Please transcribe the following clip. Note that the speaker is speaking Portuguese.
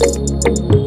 Música